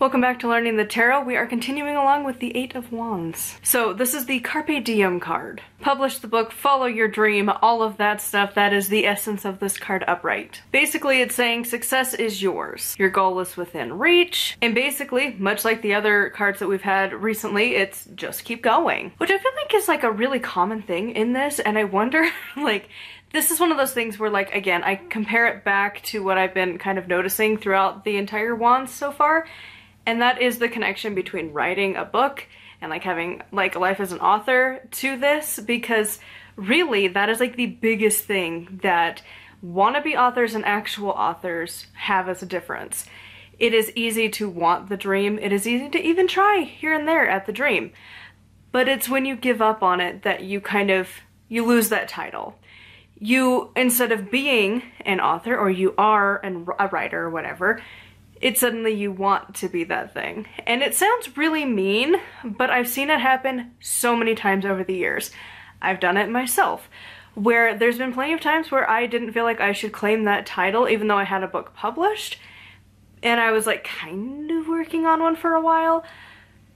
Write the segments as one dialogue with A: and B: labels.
A: Welcome back to Learning the Tarot. We are continuing along with the Eight of Wands. So this is the Carpe Diem card. Publish the book, follow your dream, all of that stuff. That is the essence of this card upright. Basically, it's saying success is yours. Your goal is within reach. And basically, much like the other cards that we've had recently, it's just keep going. Which I feel like is like a really common thing in this. And I wonder, like, this is one of those things where like again I compare it back to what I've been kind of noticing throughout the entire wands so far and that is the connection between writing a book and like having like life as an author to this because really that is like the biggest thing that wannabe authors and actual authors have as a difference. It is easy to want the dream. It is easy to even try here and there at the dream. But it's when you give up on it that you kind of you lose that title. You instead of being an author or you are an, a writer or whatever, it suddenly you want to be that thing. And it sounds really mean, but I've seen it happen so many times over the years. I've done it myself, where there's been plenty of times where I didn't feel like I should claim that title even though I had a book published. And I was like kind of working on one for a while.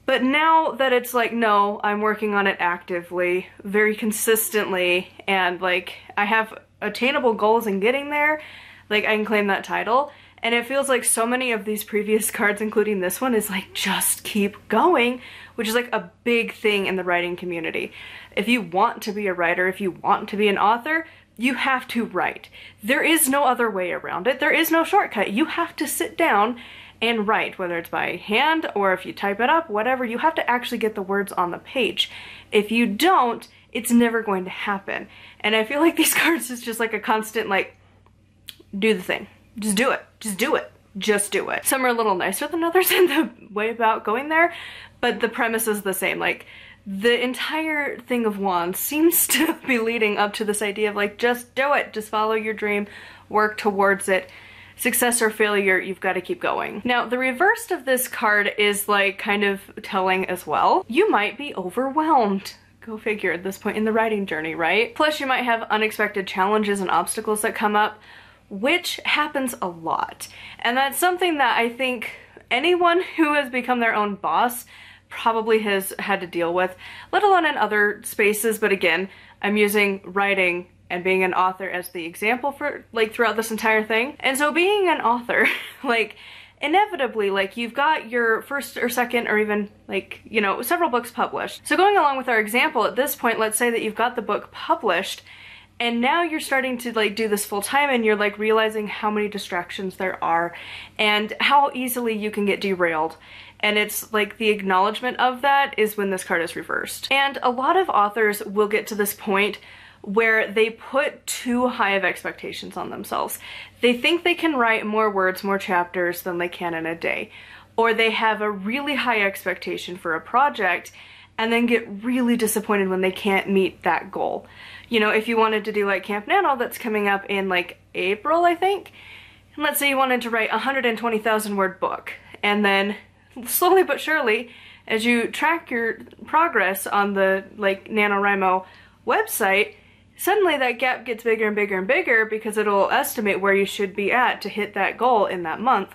A: But now that it's like, no, I'm working on it actively, very consistently, and like I have attainable goals in getting there, like I can claim that title and it feels like so many of these previous cards, including this one, is like just keep going, which is like a big thing in the writing community. If you want to be a writer, if you want to be an author, you have to write. There is no other way around it. There is no shortcut. You have to sit down and write, whether it's by hand or if you type it up, whatever, you have to actually get the words on the page. If you don't, it's never going to happen. And I feel like these cards is just like a constant like, do the thing. Just do it. Just do it. Just do it. Some are a little nicer than others in the way about going there, but the premise is the same. Like, the entire thing of wands seems to be leading up to this idea of like, just do it. Just follow your dream. Work towards it success or failure, you've got to keep going. Now, the reversed of this card is like kind of telling as well. You might be overwhelmed. Go figure at this point in the writing journey, right? Plus, you might have unexpected challenges and obstacles that come up which happens a lot. And that's something that I think anyone who has become their own boss probably has had to deal with, let alone in other spaces. But again, I'm using writing and being an author as the example for like throughout this entire thing. And so being an author, like inevitably like you've got your first or second or even like you know several books published so going along with our example at this point let's say that you've got the book published and now you're starting to like do this full time and you're like realizing how many distractions there are and how easily you can get derailed and it's like the acknowledgement of that is when this card is reversed. And a lot of authors will get to this point where they put too high of expectations on themselves. They think they can write more words, more chapters than they can in a day. Or they have a really high expectation for a project and then get really disappointed when they can't meet that goal. You know, if you wanted to do like Camp Nano that's coming up in like April, I think, and let's say you wanted to write a 120,000 word book, and then slowly but surely, as you track your progress on the like NaNoWriMo website, suddenly that gap gets bigger and bigger and bigger because it'll estimate where you should be at to hit that goal in that month.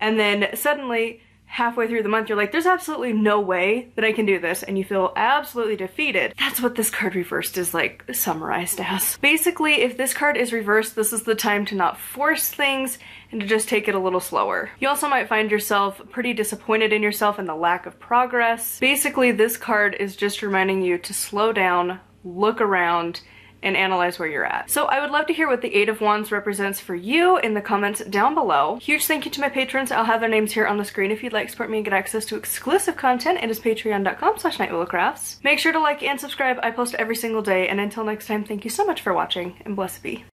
A: And then suddenly halfway through the month you're like, there's absolutely no way that I can do this, and you feel absolutely defeated. That's what this card reversed is like summarized as. Basically, if this card is reversed, this is the time to not force things and to just take it a little slower. You also might find yourself pretty disappointed in yourself and the lack of progress. Basically, this card is just reminding you to slow down, look around, and analyze where you're at. So I would love to hear what the Eight of Wands represents for you in the comments down below. Huge thank you to my patrons. I'll have their names here on the screen if you'd like to support me and get access to exclusive content. It is patreon.com slash nightwillowcrafts. Make sure to like and subscribe. I post every single day. And until next time, thank you so much for watching and blessed be.